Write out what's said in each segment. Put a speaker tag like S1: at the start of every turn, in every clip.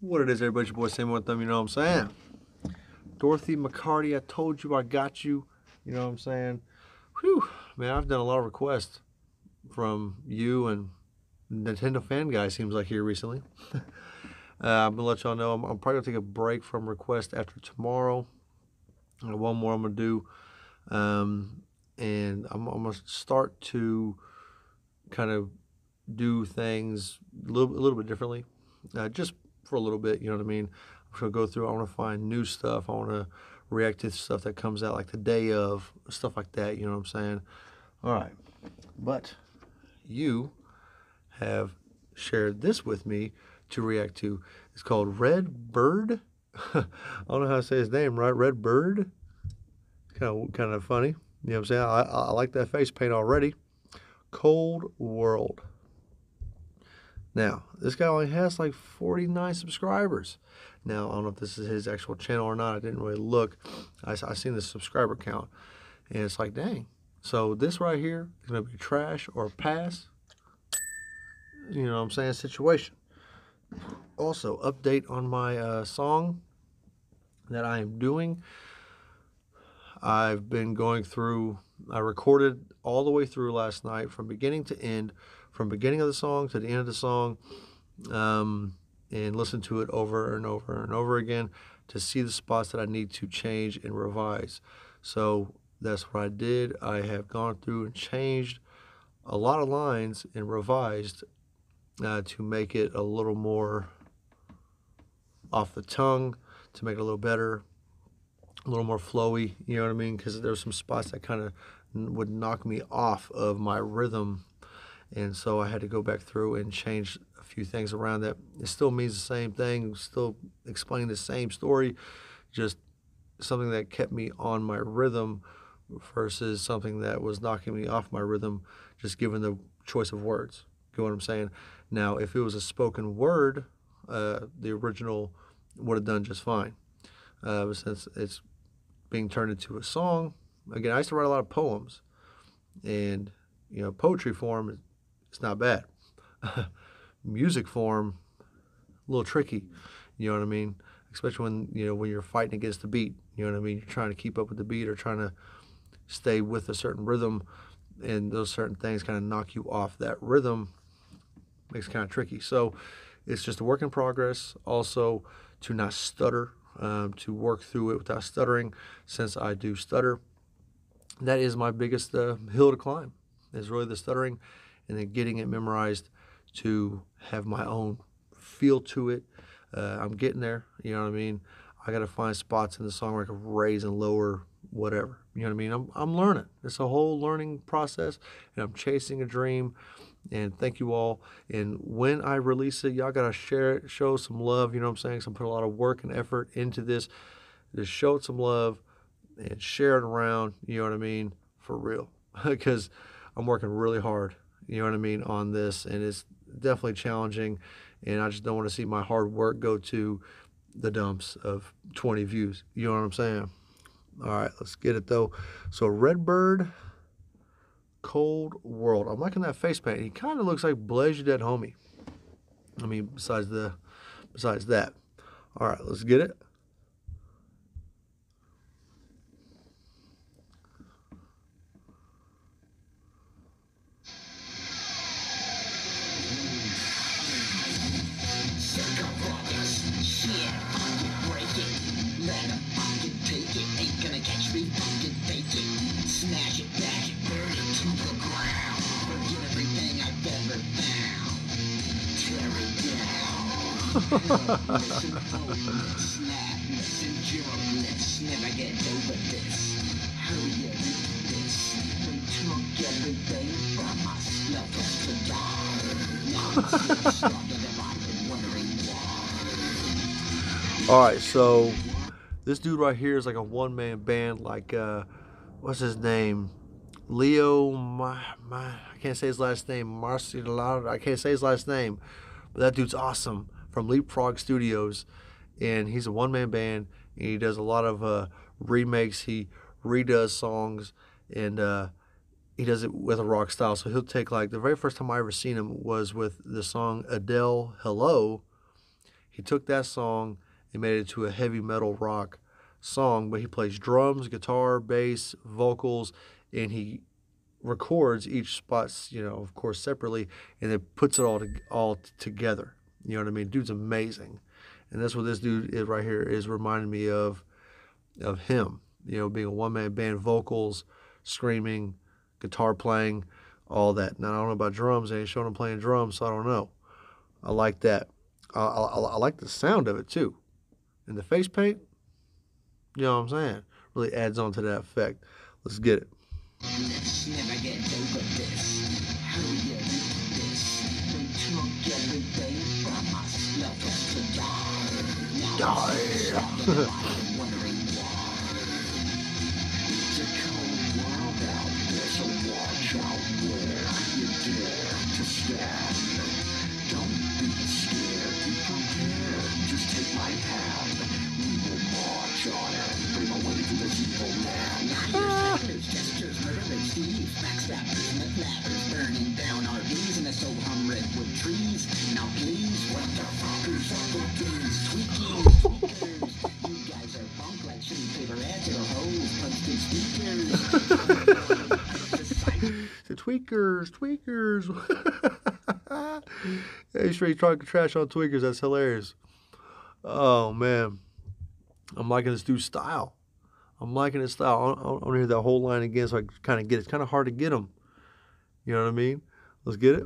S1: What it is, everybody, your boy Sam with them, you know what I'm saying? Dorothy McCarty, I told you I got you, you know what I'm saying? Whew, man, I've done a lot of requests from you and Nintendo fan guy, seems like here recently. uh, I'm gonna let y'all know I'm, I'm, probably gonna take a break from request after tomorrow. And one more I'm gonna do, um, and I'm, I'm, gonna start to kind of do things a little, a little bit differently, uh, just for a little bit. You know what I mean? I'm gonna go through. I want to find new stuff. I want to react to stuff that comes out like the day of stuff like that. You know what I'm saying? All right, but you have shared this with me to react to. It's called RedBerd. I don't know how to say his name, right? RedBerd. Kind of, kind of funny. You know what I'm saying? I, I like that face paint already. Cold World. Now, this guy only has like 49 subscribers. Now, I don't know if this is his actual channel or not. I didn't really look. I, I seen the subscriber count. And it's like, dang. So this right here is going to be trash or pass you know what I'm saying, situation. Also, update on my uh, song that I am doing. I've been going through, I recorded all the way through last night from beginning to end, from beginning of the song to the end of the song, um, and listened to it over and over and over again to see the spots that I need to change and revise. So that's what I did. I have gone through and changed a lot of lines and revised uh, to make it a little more off the tongue, to make it a little better, a little more flowy, you know what I mean? Because there were some spots that kind of would knock me off of my rhythm. And so I had to go back through and change a few things around that. It still means the same thing, still explaining the same story, just something that kept me on my rhythm versus something that was knocking me off my rhythm, just given the choice of words. You know what I'm saying? Now, if it was a spoken word, uh, the original would have done just fine. Uh, since it's being turned into a song, again, I used to write a lot of poems, and you know, poetry form, it's not bad. Music form, a little tricky. You know what I mean? Especially when you know when you're fighting against the beat. You know what I mean? You're trying to keep up with the beat or trying to stay with a certain rhythm, and those certain things kind of knock you off that rhythm makes it kind of tricky. So it's just a work in progress. Also, to not stutter, um, to work through it without stuttering, since I do stutter. That is my biggest uh, hill to climb, is really the stuttering and then getting it memorized to have my own feel to it. Uh, I'm getting there, you know what I mean? I got to find spots in the song where I can raise and lower whatever. You know what I mean? I'm, I'm learning. It's a whole learning process, and I'm chasing a dream. And thank you all. And when I release it, y'all gotta share it, show some love. You know what I'm saying? So I'm putting a lot of work and effort into this. Just show it some love and share it around. You know what I mean? For real, because I'm working really hard. You know what I mean on this, and it's definitely challenging. And I just don't want to see my hard work go to the dumps of 20 views. You know what I'm saying? All right, let's get it though. So RedBerd Cold World. I'm liking that face paint. He kind of looks like Blaze Dead Homie. I mean, besides the, besides that. All right, let's get it. All right, so this dude right here is like a one-man band, like uh, what's his name? Leo, my, my, I can't say his last name. Marcial, I can't say his last name, but that dude's awesome from Leapfrog Studios, and he's a one man band. And he does a lot of uh, remakes. He redoes songs, and uh, he does it with a rock style. So he'll take like the very first time I ever seen him was with the song Adele Hello. he took that song and made it into a heavy metal rock song, but he plays drums, guitar, bass, vocals, and he records each spot, you know, of course, separately, and then puts it all to, all together. You know what I mean? Dude's amazing, and that's what this dude is right here is reminding me of, of him. You know, being a one man band, vocals, screaming, guitar playing, all that. Now I don't know about drums. I ain't showing him playing drums, so I don't know. I like that. I, I, I like the sound of it too, and the face paint. You know what I'm saying? Really adds on to that effect. Let's get it. 呀诶呀 the tweakers, tweakers. hey, straight talking trash on tweakers. That's hilarious. Oh man, I'm liking this dude's style. I'm liking his style. I, want to hear that whole line again so I kind of get it. It's kind of hard to get them. You know what I mean? Let's get it.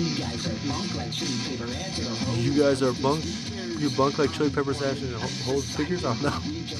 S1: You guys are bunk like chili pepper ads. You guys are bunk. Like chili pepper ads and hold oh,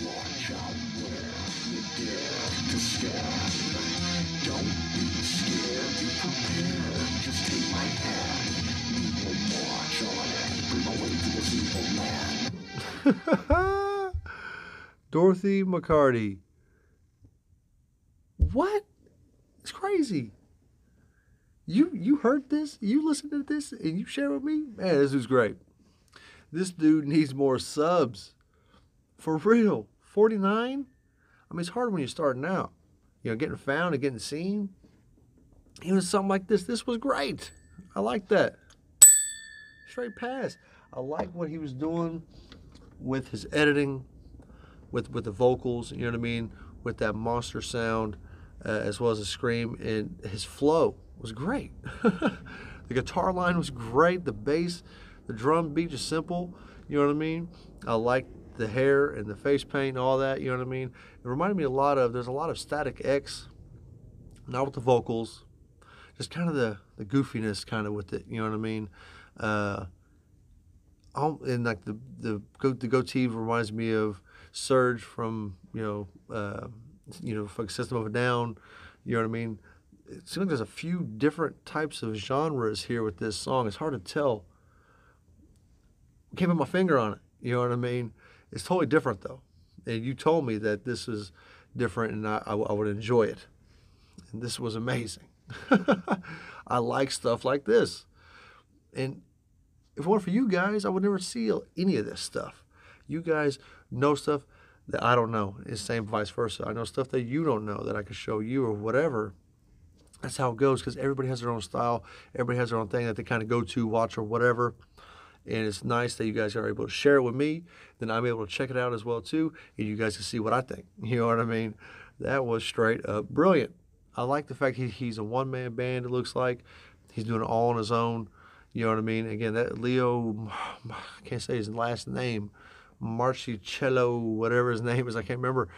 S1: Dorothy McCarty. What? It's crazy. You you heard this? You listened to this and you share with me? Man, this is great. This dude needs more subs. For real. 49? I mean, it's hard when you're starting out. You know, getting found and getting seen. Even something like this, this was great. I like that. Straight pass. I like what he was doing with his editing, with with the vocals, you know what I mean, with that monster sound, uh, as well as the scream, and his flow was great. the guitar line was great. The bass, the drum beat is simple. You know what I mean? I like the hair and the face paint and all that. You know what I mean? It reminded me a lot of. There's a lot of Static X, not with the vocals, just kind of the the goofiness kind of with it. You know what I mean? Uh, all and like the the the goatee reminds me of Serj from you know uh, you know like System of a Down. You know what I mean? It seems like there's a few different types of genres here with this song. It's hard to tell. Can't put my finger on it. You know what I mean? It's totally different though. And you told me that this is different and I, I, I would enjoy it. And this was amazing. I like stuff like this. And if it weren't for you guys, I would never see any of this stuff. You guys know stuff that I don't know. It's same vice versa. I know stuff that you don't know that I could show you or whatever. That's how it goes because everybody has their own style. Everybody has their own thing that they kind of go to, watch, or whatever. And it's nice that you guys are able to share it with me. Then I'm able to check it out as well too, and you guys can see what I think. You know what I mean? That was straight up brilliant. I like the fact he, he's a one man band. It looks like he's doing it all on his own. You know what I mean? Again, that Leo, I can't say his last name, Marcicello, whatever his name is, I can't remember.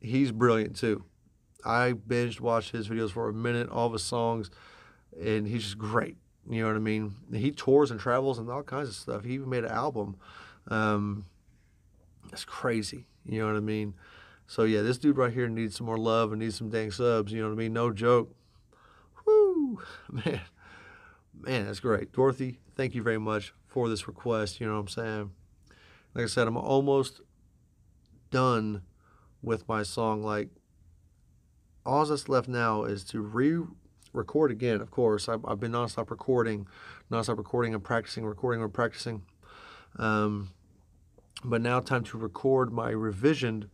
S1: He's brilliant too. I binged watched his videos for a minute, all of his songs, and he's just great. You know what I mean? He tours and travels and all kinds of stuff. He even made an album. Um, that's crazy. You know what I mean? So yeah, this dude right here needs some more love and needs some dang subs. You know what I mean? No joke. Whoo, man, man, that's great. Dorothy, thank you very much for this request. You know what I'm saying? Like I said, I'm almost done with my song. Like all that's left now is to re-record again. Of course, I've, I've been nonstop recording, nonstop recording and practicing, recording and practicing. Um, but now time to record my revisioned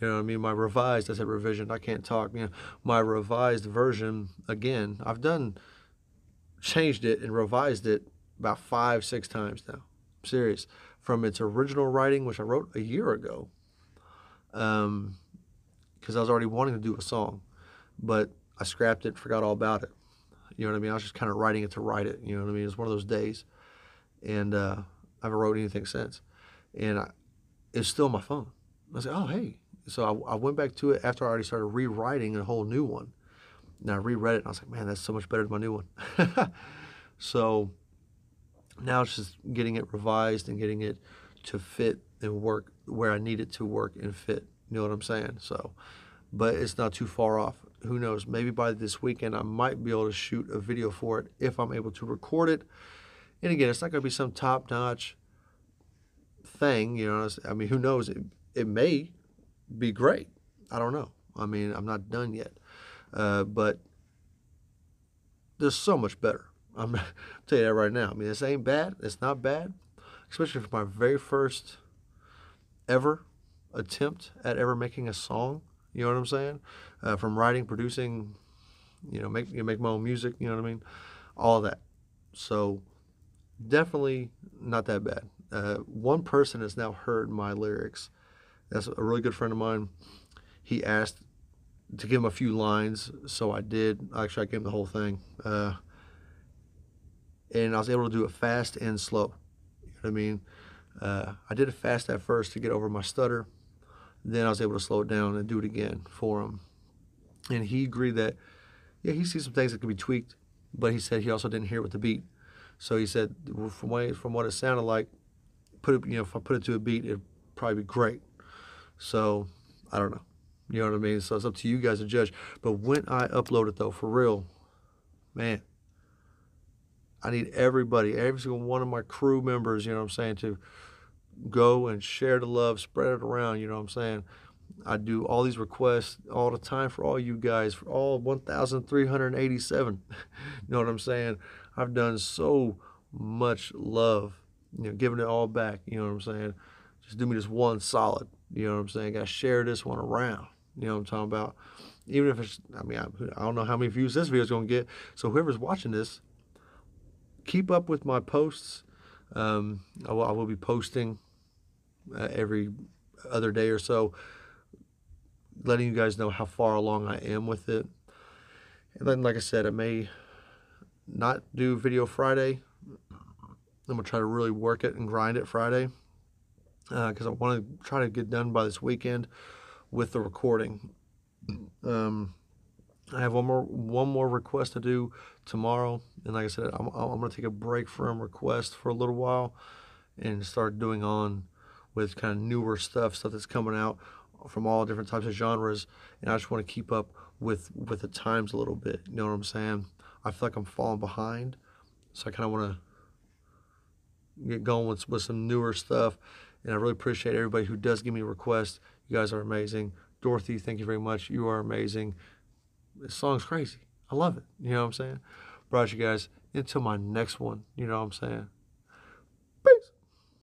S1: you know what I mean? My revised, I said revision, I can't talk. You know, my revised version, again, I've done, changed it and revised it about five, six times now. I'm serious. From its original writing, which I wrote a year ago, because um, I was already wanting to do a song, but I scrapped it, forgot all about it. You know what I mean? I was just kind of writing it to write it. You know what I mean? It's one of those days, and uh, I haven't wrote anything since. And I, it's still my phone. I said, "Oh, hey, so I, I, went back to it after I already started rewriting a whole new one. And I reread it and I was like, man, that's so much better than my new one. so now it's just getting it revised and getting it to fit and work where I need it to work and fit. You know what I'm saying? So, but it's not too far off. Who knows? Maybe by this weekend I might be able to shoot a video for it if I'm able to record it. And again, it's not going to be some top notch thing. You know, I mean, who knows? It, it may be great. I don't know. I mean, I'm not done yet. Uh, but there's so much better. I'm tell you that right now. I mean, this ain't bad. It's not bad, especially for my very first ever attempt at ever making a song. You know what I'm saying? Uh, from writing, producing, you know, make you make my own music. You know what I mean? All that. So definitely not that bad. Uh, one person has now heard my lyrics that's a really good friend of mine. He asked to give him a few lines, so I did. Actually, I gave him the whole thing. Uh, and I was able to do it fast and slow. You know what I mean? Uh, I did it fast at first to get over my stutter. Then I was able to slow it down and do it again for him. And he agreed that, yeah, he sees some things that could be tweaked, but he said he also didn't hear it with the beat. So he said, from what, from what it sounded like, put it, you know, if I put it to a beat, it'd probably be great. So I don't know. You know what I mean? So it's up to you guys to judge. But when I upload it though, for real, man, I need everybody, every single one of my crew members, you know what I'm saying, to go and share the love, spread it around, you know what I'm saying? I do all these requests all the time for all you guys, for all 1,387. you know what I'm saying? I've done so much love, you know, giving it all back, you know what I'm saying? Just do me this one solid. You know what I'm saying? I share this one around. You know what I'm talking about? Even if it's, I mean, I, I don't know how many views this video is going to get. So whoever's watching this, keep up with my posts. Um, I, will, I will be posting uh, every other day or so, letting you guys know how far along I am with it. And then, like I said, I may not do video Friday. I'm gonna try to really work it and grind it Friday because uh, I want to try to get done by this weekend with the recording. Um, I have one more one more request to do tomorrow, and like I said, I'm I'm gonna take a break from requests for a little while, and start doing on with kind of newer stuff, stuff that's coming out from all different types of genres, and I just want to keep up with with the times a little bit. You know what I'm saying? I feel like I'm falling behind, so I kind of want to get going with with some newer stuff, and I really appreciate everybody who does give me requests. You guys are amazing. Dorothy, thank you very much. You are amazing. This song's crazy. I love it. You know what I'm saying? Brought you guys until my next one. You know what I'm saying?